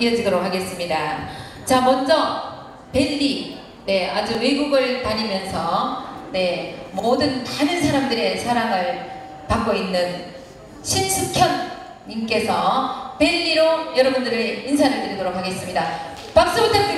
이어지도록 하겠습니다. 자, 먼저 벨리, 네, 아주 외국을 다니면서 네, 모든 많은 사람들의 사랑을 받고 있는 신숙현 님께서 벨리로 여러분들의 인사를 드리도록 하겠습니다. 박수 부탁드립니다.